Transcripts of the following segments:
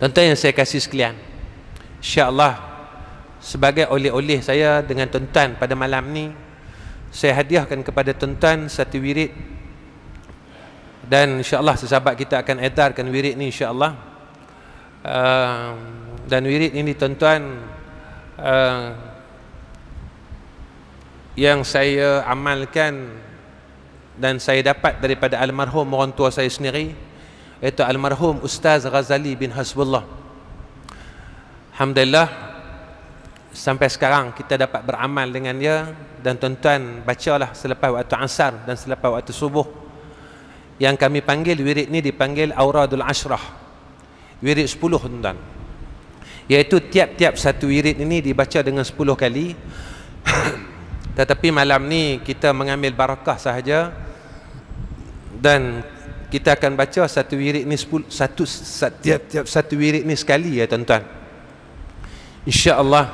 Tuan-tuan yang saya kasih sekalian InsyaAllah Sebagai oleh-oleh saya dengan tuan-tuan pada malam ni Saya hadiahkan kepada tuan-tuan satu wirid. Dan insyaAllah sesahabat kita akan edarkan wirid ni insyaAllah. Uh, Dan wirid ini tuan-tuan uh, Yang saya amalkan Dan saya dapat daripada almarhum orang tua saya sendiri iaitu almarhum Ustaz Ghazali bin Hasbullah. Alhamdulillah sampai sekarang kita dapat beramal dengan dia. Dan tuan-tuan bacalah selepas waktu asar dan selepas waktu subuh. Yang kami panggil wirid ni dipanggil Auradul Ashrah. Wirid 10 tuan-tuan. Iaitu tiap-tiap satu wirid ini dibaca dengan 10 kali. Tetapi malam ni kita mengambil barakah sahaja. Dan kita akan baca satu wirid ni sepuluh, satu setiap tiap satu wirid ni sekali ya tuan-tuan. insya-Allah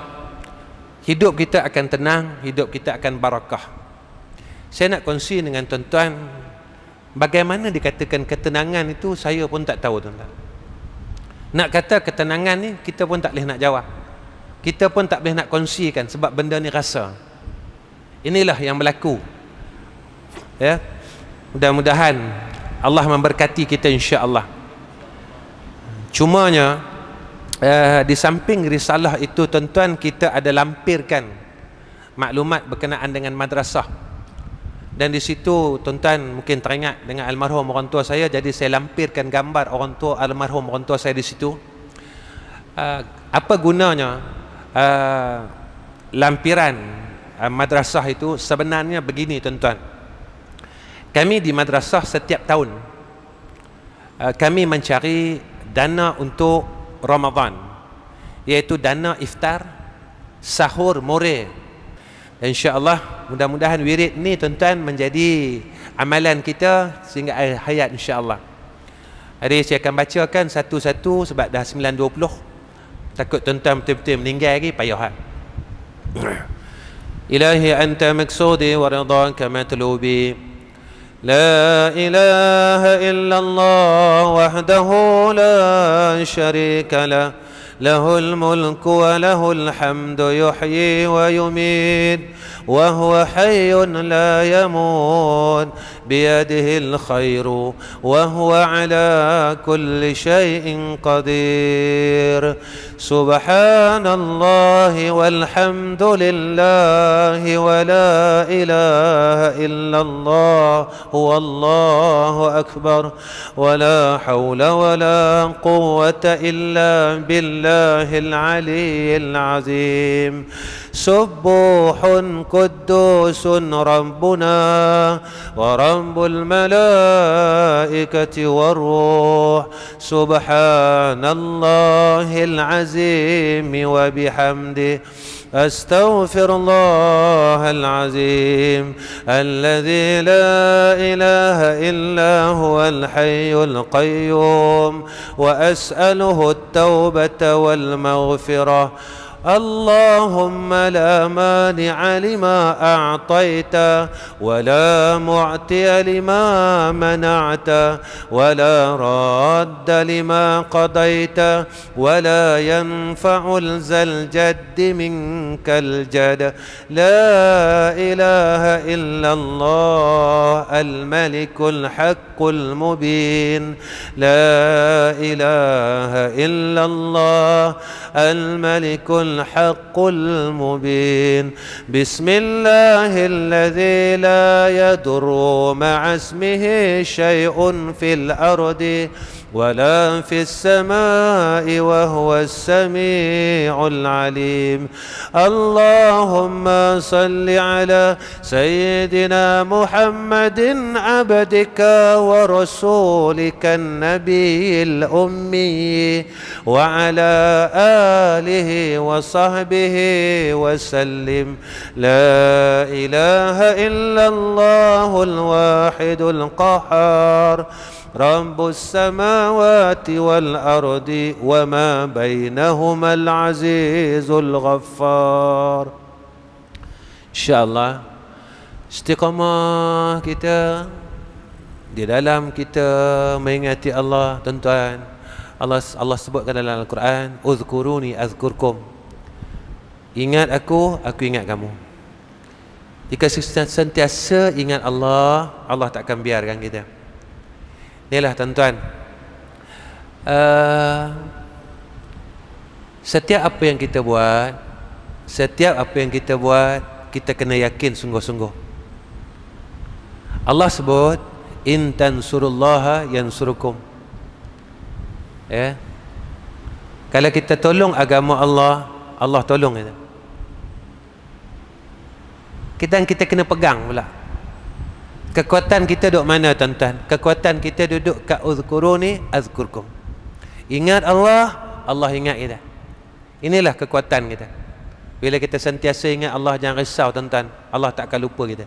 hidup kita akan tenang hidup kita akan barakah. Saya nak kongsi dengan tuan-tuan bagaimana dikatakan ketenangan itu saya pun tak tahu tuan-tuan. Nak kata ketenangan ni kita pun tak boleh nak jawab. Kita pun tak boleh nak kongsikan sebab benda ni rasa. Inilah yang berlaku. Ya. Mudah-mudahan Allah memberkati kita insya-Allah. Cumanya uh, di samping risalah itu tuan-tuan kita ada lampirkan maklumat berkenaan dengan madrasah. Dan di situ tuan-tuan mungkin teringat dengan almarhum orang tua saya jadi saya lampirkan gambar orang tua almarhum orang tua saya di situ. Uh, apa gunanya uh, lampiran uh, madrasah itu sebenarnya begini tuan-tuan kami di madrasah setiap tahun. Uh, kami mencari dana untuk Ramadan iaitu dana iftar sahur more. Insyaallah mudah-mudahan wirid ni tuan-tuan menjadi amalan kita sehingga hayat insyaallah. Hari saya akan bacakan satu-satu sebab dah 9.20 takut tuan-tuan betul-betul meninggal lagi payah ha? Anta maksudi wa ridhaka matlubi لا إله إلا الله وحده لا شريك له. له الملك وله الحمد يحيي ويميت وهو حي لا يموت بيده الخير وهو على كل شيء قدير. سبحان الله والحمد لله ولا إله إلا الله هو الله أكبر ولا حول ولا قوة إلا بالله. العلي العظيم. سبوح قدوس ربنا ورب الملائكة والروح. سبحان الله العظيم وبحمده. أستغفر الله العظيم. الذي لا إله إلا هو الحي القيوم. وأسأله التوبة والمغفرة اللهم لا مانع لما أعطيت ولا معطي لما منعت ولا راد لما قضيت ولا ينفع ذا الجد منك الجد. لا إله إلا الله الملك الحق المبين. لا إله إلا الله الملك الحق المبين. بسم الله الذي لا يضر مع اسمه شيء في الأرض ولا في السماء وهو السميع العليم. اللهم صل على سيدنا محمد عبدك ورسولك النبي الأمي وعلى آله وصحبه وسلم لا إله إلا الله الواحد القهار رب السماوات والأرض وما بينهما العزيز الغفار إن شاء الله istiqamah kita di dalam kita mengingati Allah tuan-tuan Allah Allah sebutkan dalam Al-Quran uzkuruni azkurkum ingat aku aku ingat kamu. Jika sentiasa ingat Allah Allah tak akan biarkan kita. Inilah tuan-tuan. Uh, setiap apa yang kita buat setiap apa yang kita buat kita kena yakin sungguh-sungguh. Allah sebut in tansurullaha yansurukum. Ya. Kalau kita tolong agama Allah Allah tolong kita kita kita kena pegang pula. Kekuatan kita duduk mana tuan-tuan? Kekuatan kita duduk kat uzkuruni azkurkum. Ingat Allah Allah ingat kita. Inilah kekuatan kita. Bila kita sentiasa ingat Allah jangan risau tuan-tuan. Allah tak akan lupa kita